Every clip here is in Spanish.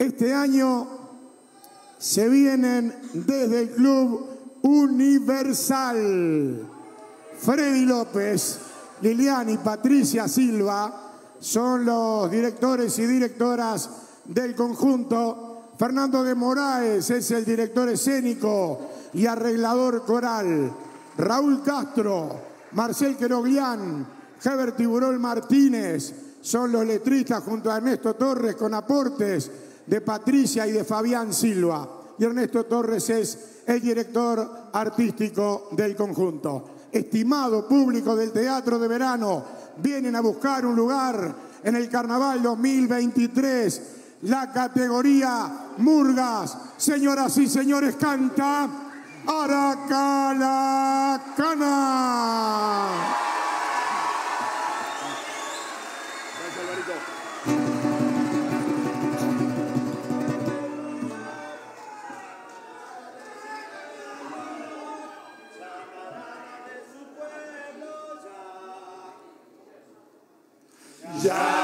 Este año se vienen desde el Club Universal. Freddy López, Liliani y Patricia Silva son los directores y directoras del conjunto. Fernando de Moraes es el director escénico y arreglador coral. Raúl Castro, Marcel Queroglián, Heber Tiburón Martínez son los letristas junto a Ernesto Torres con aportes de Patricia y de Fabián Silva. Y Ernesto Torres es el director artístico del conjunto. Estimado público del Teatro de Verano, vienen a buscar un lugar en el Carnaval 2023. La categoría Murgas, señoras y señores, canta Aracalacana. Llamarada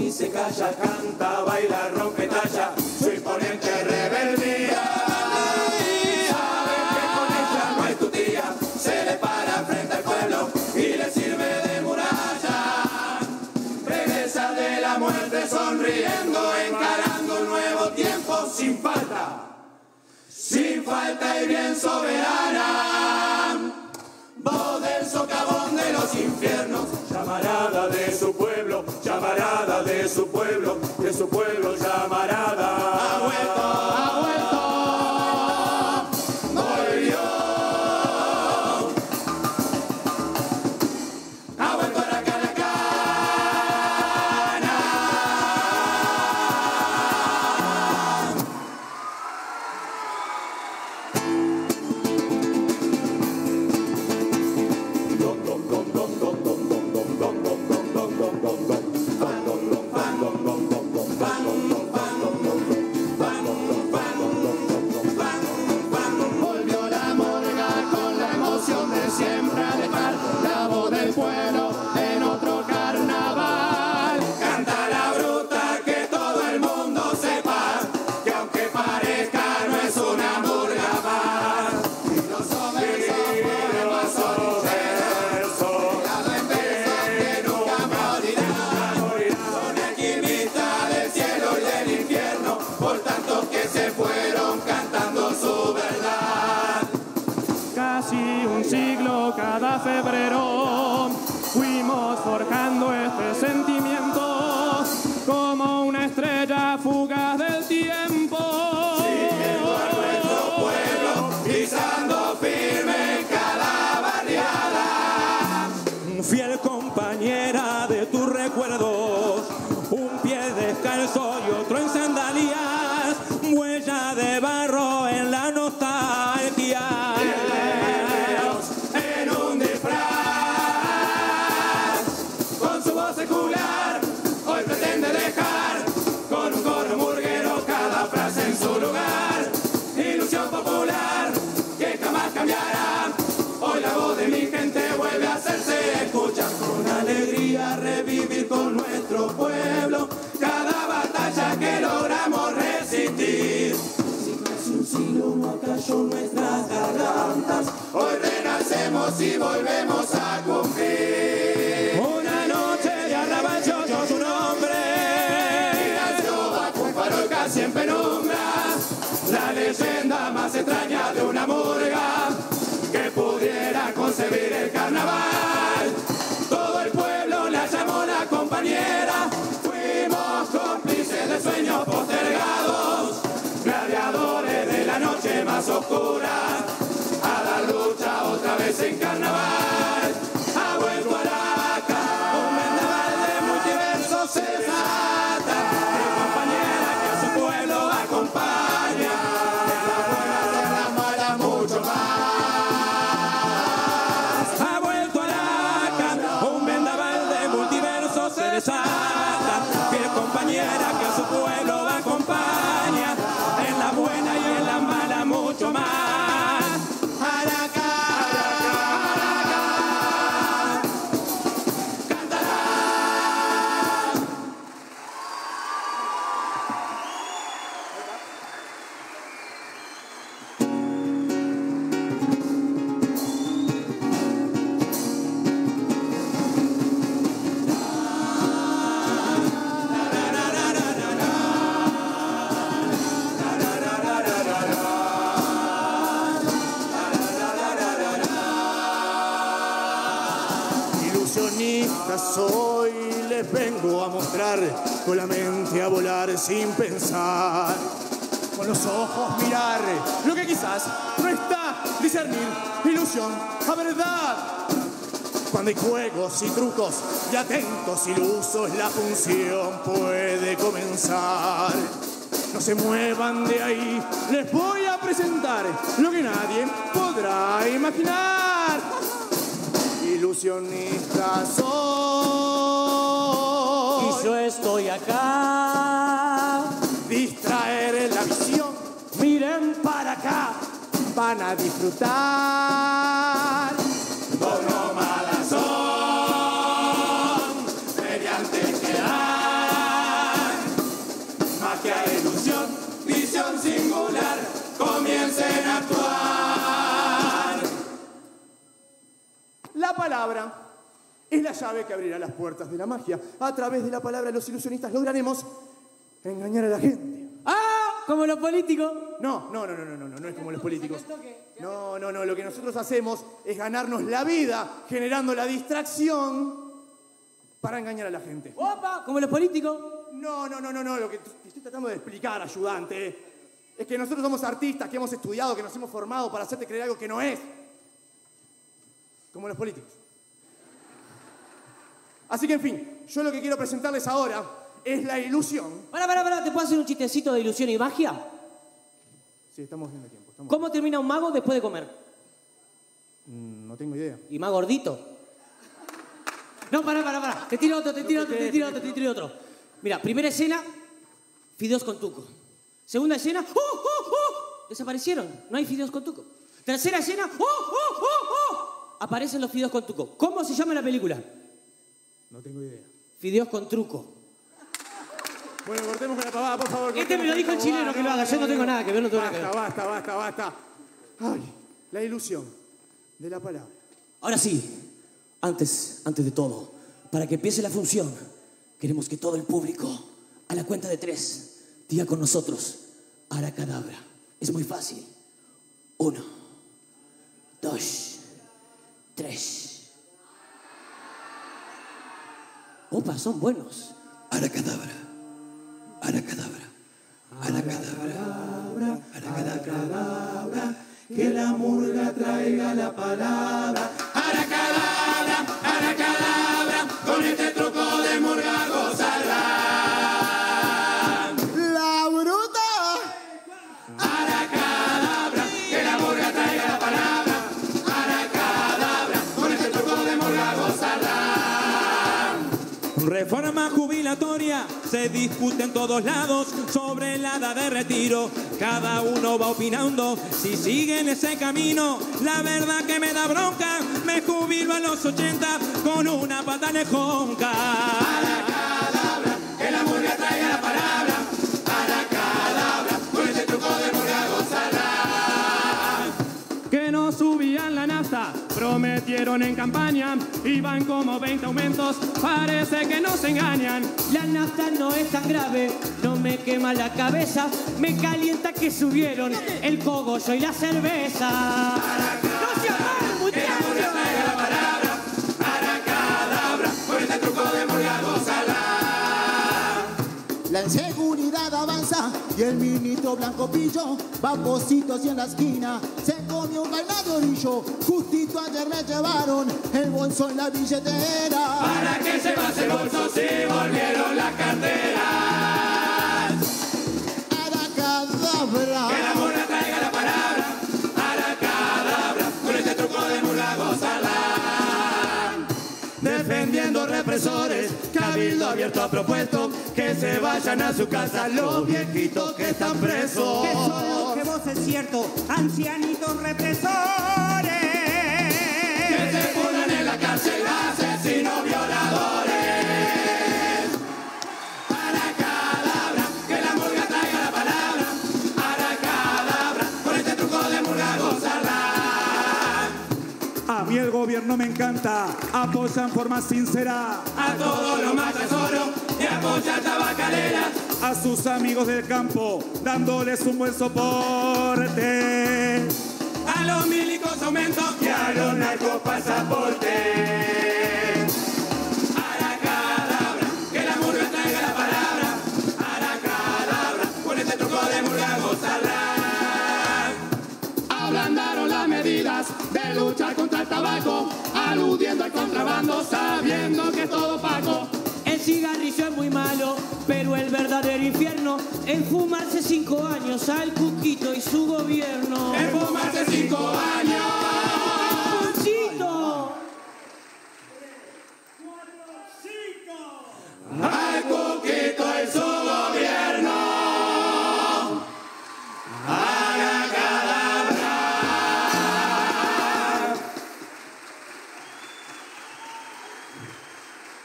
ni se calla, canta, baila, rompe talla, su imponente rebeldía. Sabe que con ella no hay tu tía, se le para frente al pueblo y le sirve de muralla. Regresa de la muerte sonriendo, encarando un nuevo tiempo sin falta, sin falta y bien soberana. Voz del socavón de los infiernos, llamarada de su pueblo, llamarada de su pueblo, de su pueblo llamarada. Pie descalzo y otro si volvemos a cumplir. Una noche de arrabal yo, yo su nombre. Mira, yo bajo un farol casi en penumbra. La leyenda más extraña de una murga que pudiera concebir el carnaval. Todo el pueblo la llamó la compañera. Fuimos cómplices de sueños postergados, gladiadores de la noche más oscura otra vez en carnaval. A verdad. Cuando hay juegos y trucos y atentos ilusos, la función puede comenzar. No se muevan de ahí, les voy a presentar lo que nadie podrá imaginar. Ilusionista soy. Y yo estoy acá. Van a disfrutar. Nómadas son, mediante que dan magia ilusión, visión singular, comiencen a actuar. La palabra es la llave que abrirá las puertas de la magia. A través de la palabra los ilusionistas lograremos engañar a la gente. Como los políticos. No, no, no, no, no, no, no, no es como los políticos. No, no, no, lo que nosotros hacemos es ganarnos la vida generando la distracción para engañar a la gente. ¡Opa! Como los políticos. No, no, no, no, no, lo que te estoy tratando de explicar, ayudante, es que nosotros somos artistas, que hemos estudiado, que nos hemos formado para hacerte creer algo que no es. Como los políticos. Así que, en fin, yo lo que quiero presentarles ahora es la ilusión. Pará, pará, pará. ¿Te puedo hacer un chistecito de ilusión y magia? Sí, estamos viendo tiempo. estamos- ¿Cómo termina un mago después de comer? Mm, no tengo idea. ¿Y más gordito? No, pará, pará, pará. Te tiro otro, te tiro otro, te tiro otro, te tiro otro. Mira, primera escena, fideos con tuco. Segunda escena, ¡oh, oh, oh! Desaparecieron, no hay fideos con tuco. Tercera escena, ¡oh, oh, oh, oh! Aparecen los fideos con tuco. ¿Cómo se llama la película? No tengo idea. Fideos con truco. Bueno, cortemos con la pavada, por favor. Este me lo dijo el chileno que lo haga, yo no tengo nada que ver, no tengo nada que Basta, ver. basta, basta, basta. Ay, la ilusión de la palabra. Ahora sí, antes, antes de todo, para que empiece la función, queremos que todo el público, a la cuenta de tres, diga con nosotros, Aracadabra. Es muy fácil. Uno, dos, tres. Opa, son buenos. Aracadabra, aracadabra, aracadabra, aracadabra, que la murga traiga la palabra. Se discute en todos lados sobre la edad de retiro. Cada uno va opinando si sigue en ese camino. La verdad que me da bronca, me jubilo a los 80 con una pata lejonca. Que no subían la nafta, prometieron en campaña, iban como 20 aumentos, parece que nos engañan. La nafta no es tan grave, no me quema la cabeza, me calienta que subieron el cogollo y la cerveza. ¡No se la palabra. Aracadabra, este truco de. La La inseguridad avanza y el ministro Blanco Pillo va y en la esquina se comió un bailado de orillo. Justito ayer me llevaron el bolso en la billetera. Para que llevas el bolso si volvieron las carteras. Aracadabra. Que la murga traiga la palabra. Aracadabra. Con este truco de murga gozarla. Defendiendo represores, Cabildo abierto ha propuesto que se vayan a su casa los viejitos que están presos. Vos es cierto, ancianitos represores. Que se pongan en la cárcel asesinos violadores. Aracadabra, que la murga traiga la palabra. Aracadabra, con este truco de murga gozarla. A mí el gobierno me encanta, apoyan forma sincera A todo lo más tesoro y apoya tabacalera. A sus amigos del campo, dándoles un buen soporte. A los milicos aumento y a los narcos pasaporte. Este de murga gozarla. Ablandaron las medidas de lucha contra el tabaco, aludiendo al contrabando, sabiendo que es todo opaco. El cigarrillo es muy malo, pero el verdadero infierno es fumarse cinco años al cuquito y su gobierno. En fumarse cinco años. ¡Cuquito! al coquito y su gobierno.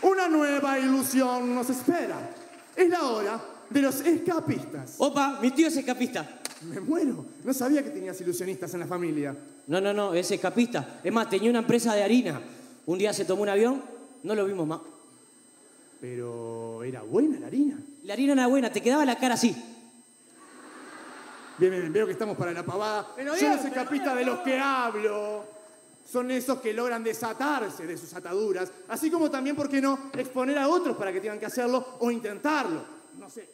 Una nueva ilusión nos espera. Es la hora de los escapistas. Opa, mi tío es escapista. Me muero. No sabía que tenías ilusionistas en la familia. No, no, no, es escapista. Es más, tenía una empresa de harina. Un día se tomó un avión, no lo vimos más. Pero era buena la harina. La harina era buena, te quedaba la cara así. Bien, bien, bien, veo que estamos para la pavada. Son los escapistas de los que hablo. Son esos que logran desatarse de sus ataduras, así como también, ¿por qué no?, exponer a otros para que tengan que hacerlo o intentarlo. No sé.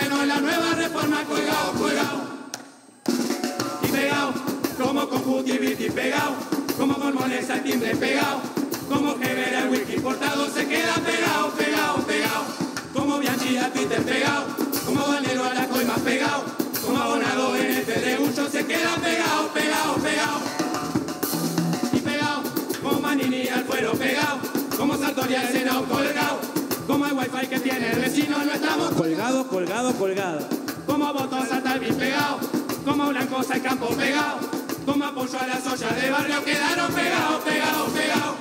En la nueva reforma colgados, colgados. Y pegados, como con Jutibiti pegados, como mormones al timbre pegados. Como el wiki portado se queda pegado, pegado, pegado. Como Bianchi a Twitter pegado, como Valero a la coima pegado, como abonado en este rebullo se queda pegado, pegado, pegado. Y pegado, como Manini al fuero pegado, como Sartori al Senado colgado, el que tiene el vecino no estamos Colgado, colgado, colgado. como votos a Talvin pegado, como blancos al campo pegado, como apoyo a las ollas de barrio quedaron pegados, pegados, pegados.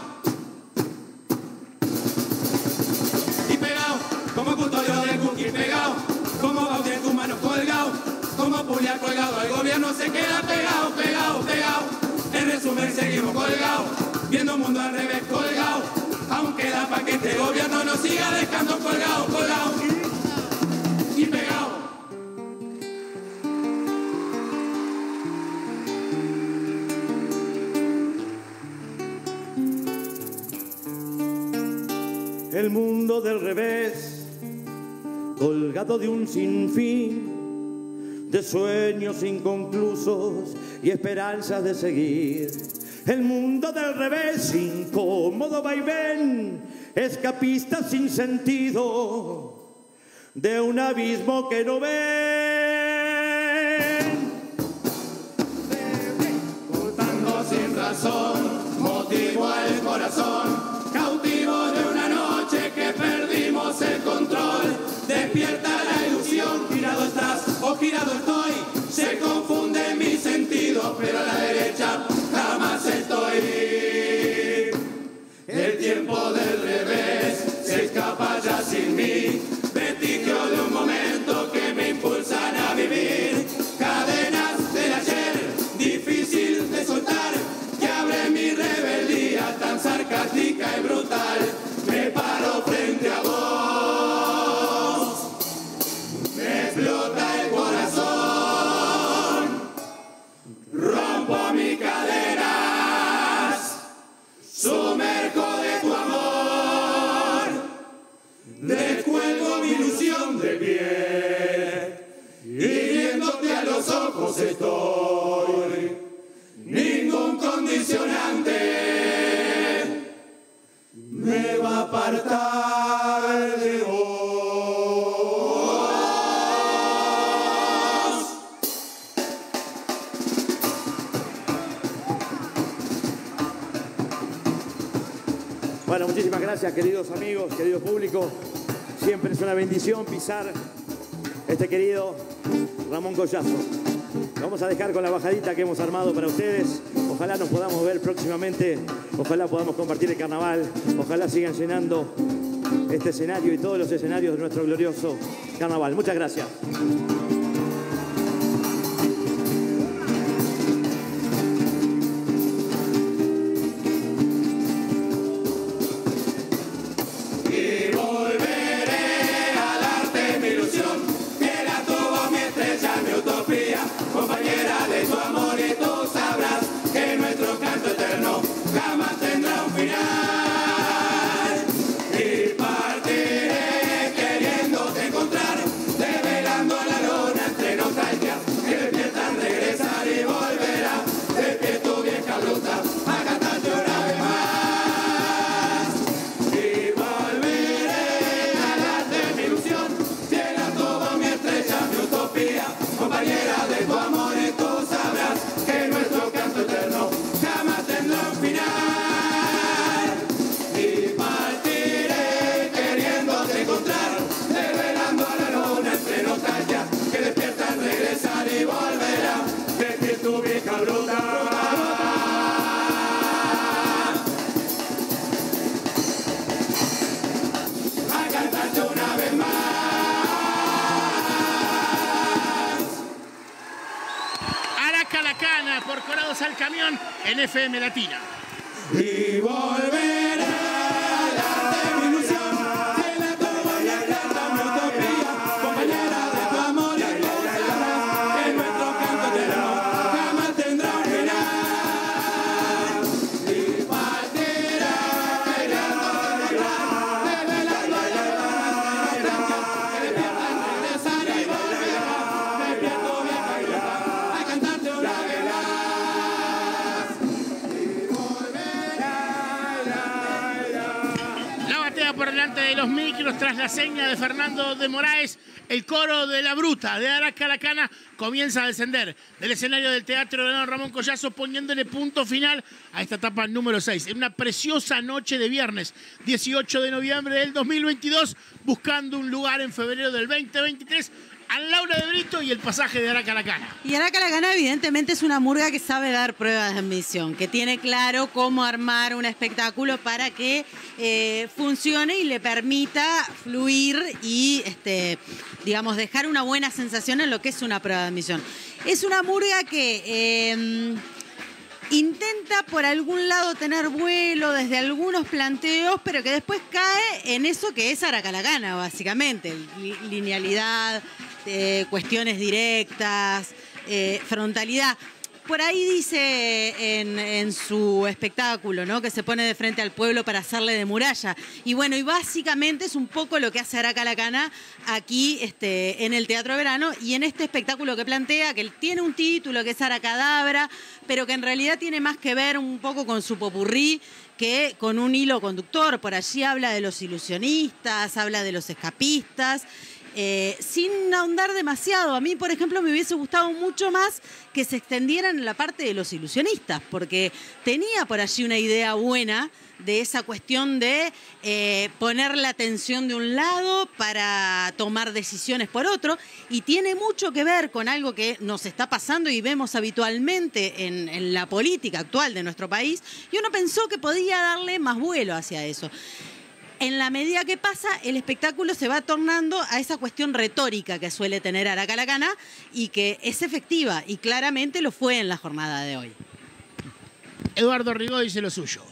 Y pegado, como custodio del cookie pegado, como Bauti en tus colgado, como Pulia colgado, el gobierno se queda pegado, pegado, pegado. En resumen seguimos colgados, viendo un mundo al revés colgado, queda para que este gobierno nos siga dejando colgados, colgados y pegados. El mundo del revés, colgado de un sinfín de sueños inconclusos y esperanzas de seguir el mundo del revés, incómodo vaivén, escapista sin sentido de un abismo que no ven. Cortando sin razón, se escapa ya sin mí. Bueno, muchísimas gracias, queridos amigos, querido público. Siempre es una bendición pisar este querido Ramón Collazo. Vamos a dejar con la bajadita que hemos armado para ustedes. Ojalá nos podamos ver próximamente. Ojalá podamos compartir el carnaval. Ojalá sigan llenando este escenario y todos los escenarios de nuestro glorioso carnaval. Muchas gracias. En FM Latina. Tras la seña de Fernando de Moraes. El coro de la bruta de Araca la Cana comienza a descender del escenario del Teatro de Ramón Collazo poniéndole punto final a esta etapa número 6. En una preciosa noche de viernes 18 de noviembre del 2022 buscando un lugar en febrero del 2023 a Laura de Brito y el pasaje de Araca la Cana. Y Araca la Cana evidentemente es una murga que sabe dar pruebas de admisión, que tiene claro cómo armar un espectáculo para que eh, funcione y le permita fluir y, este, digamos, dejar una buena sensación en lo que es una prueba de admisión. Es una murga que... eh, intenta por algún lado tener vuelo desde algunos planteos, pero que después cae en eso que es Aracalacana, básicamente. Li- Linealidad, eh, cuestiones directas, eh, frontalidad. Por ahí dice en, su espectáculo, ¿no? Que se pone de frente al pueblo para hacerle de muralla. Y bueno, y básicamente es un poco lo que hace Araca Lacana aquí este, en el Teatro Verano y en este espectáculo que plantea, que tiene un título que es Aracadabra, pero que en realidad tiene más que ver un poco con su popurrí que con un hilo conductor. Por allí habla de los ilusionistas, habla de los escapistas. Eh, sin ahondar demasiado. A mí, por ejemplo, me hubiese gustado mucho más que se extendieran en la parte de los ilusionistas, porque tenía por allí una idea buena de esa cuestión de eh, poner la atención de un lado para tomar decisiones por otro, y tiene mucho que ver con algo que nos está pasando y vemos habitualmente en, en la política actual de nuestro país, y uno pensó que podía darle más vuelo hacia eso en la medida que pasa, el espectáculo se va tornando a esa cuestión retórica que suele tener Aracalacana y que es efectiva y claramente lo fue en la jornada de hoy. Eduardo Rigó dice lo suyo.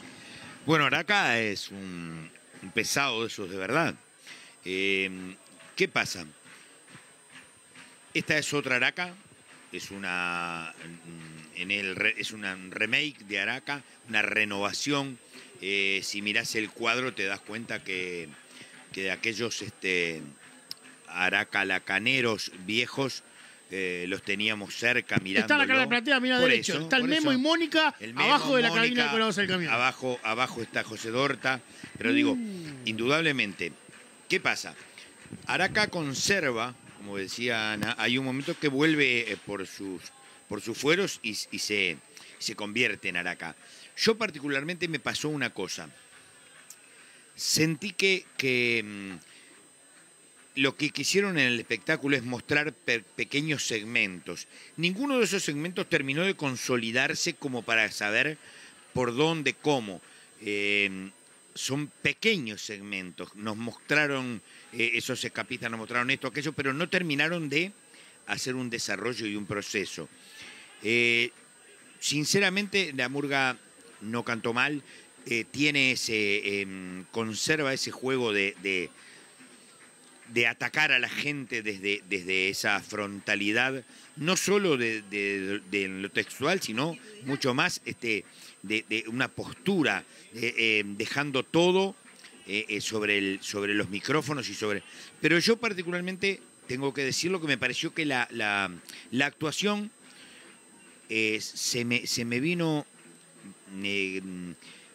Bueno, Araca es un, un pesado de esos de verdad. Eh, ¿Qué pasa? Esta es otra Araca, es una en el re- es una remake de Araca, una renovación. Eh, si mirás el cuadro te das cuenta que, que de aquellos este, aracalacaneros viejos eh, los teníamos cerca mirando. Está la cara de platea, mira derecho. eso, Está el Memo eso. y Mónica Memo, abajo de la cabina de colados del camión. Abajo, abajo está José Dorta. Pero digo, Mm. indudablemente, ¿qué pasa? Araca conserva, como decía Ana, hay un momento que vuelve eh, por sus, por sus fueros y, se, se convierte en Araca. Yo particularmente me pasó una cosa. Sentí que, que, mm, lo que quisieron en el espectáculo es mostrar pe- pequeños segmentos. Ninguno de esos segmentos terminó de consolidarse como para saber por dónde, cómo. Eh, son pequeños segmentos. Nos mostraron, eh, esos escapistas nos mostraron esto, aquello, pero no terminaron de hacer un desarrollo y un proceso. Eh, sinceramente, la murga no cantó mal, eh, tiene ese, em, conserva ese juego de, de, atacar a la gente desde, desde esa frontalidad, no solo de, lo textual, sino mucho más este, de, una postura, eh, dejando todo eh, sobre, el, sobre los micrófonos y sobre... Pero yo particularmente tengo que decirlo que me pareció que la, la actuación eh, se, me, se me vino... eh,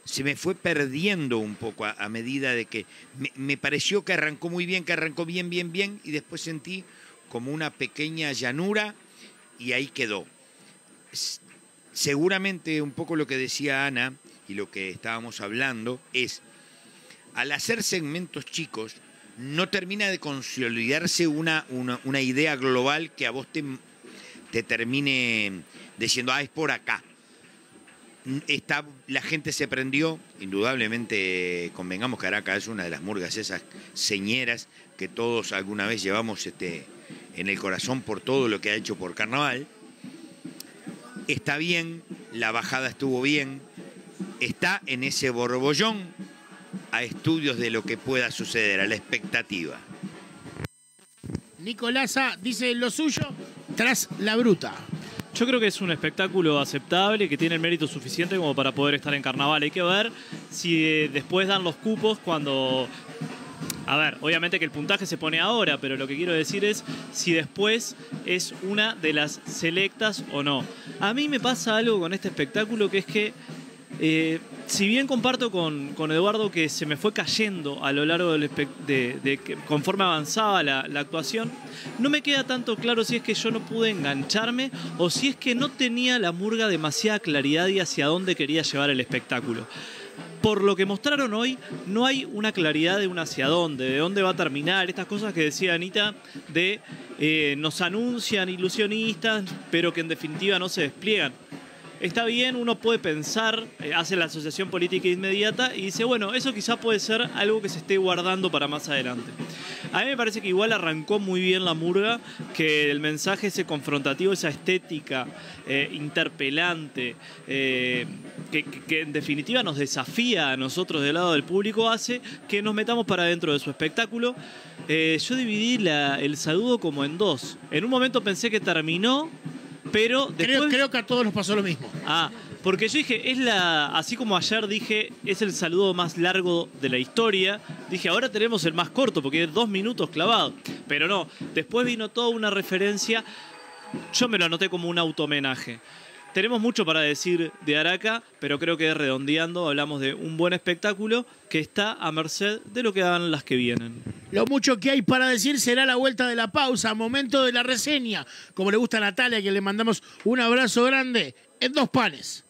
se me fue perdiendo un poco a, a medida de que me, me pareció que arrancó muy bien, que arrancó bien, bien, bien, y después sentí como una pequeña llanura y ahí quedó. Seguramente un poco lo que decía Ana y lo que estábamos hablando es, al hacer segmentos chicos, no termina de consolidarse una, una, una idea global que a vos te, te termine diciendo, ah, es por acá. Está, la gente se prendió, indudablemente, convengamos que Araca es una de las murgas, esas señeras que todos alguna vez llevamos este, en el corazón por todo lo que ha hecho por carnaval. Está bien, la bajada estuvo bien, está en ese borbollón a estudios de lo que pueda suceder, a la expectativa. Nicolasa dice lo suyo tras la bruta. Yo creo que es un espectáculo aceptable, que tiene el mérito suficiente como para poder estar en carnaval. Hay que ver si eh, después dan los cupos cuando... A ver, obviamente que el puntaje se pone ahora, pero lo que quiero decir es si después es una de las selectas o no. A mí me pasa algo con este espectáculo que es que eh, si bien comparto con, Eduardo que se me fue cayendo a lo largo del de, conforme avanzaba la, la actuación, no me queda tanto claro si es que yo no pude engancharme o si es que no tenía la murga demasiada claridad y hacia dónde quería llevar el espectáculo. Por lo que mostraron hoy, no hay una claridad de un hacia dónde, de dónde va a terminar, estas cosas que decía Anita, de eh, nos anuncian ilusionistas, pero que en definitiva no se despliegan está bien, uno puede pensar, eh, hace la asociación política inmediata y dice, bueno, eso quizá puede ser algo que se esté guardando para más adelante. A mí me parece que igual arrancó muy bien la murga, que el mensaje ese confrontativo, esa estética eh, interpelante, eh, que, en definitiva nos desafía a nosotros del lado del público, hace que nos metamos para dentro de su espectáculo. Yo dividí el saludo como en dos. En un momento pensé que terminó Pero Creo, después... creo que a todos nos pasó lo mismo. Ah, porque yo dije, es la. Así como ayer dije, es el saludo más largo de la historia. Dije, ahora tenemos el más corto, porque es dos minutos clavado. Pero no, después vino toda una referencia. Yo me lo anoté como un auto-homenaje. Tenemos mucho para decir de Araca, pero creo que redondeando hablamos de un buen espectáculo que está a merced de lo que hagan las que vienen. Lo mucho que hay para decir será la vuelta de la pausa, momento de la reseña. Como le gusta Natalia, que le mandamos un abrazo grande en dos panes.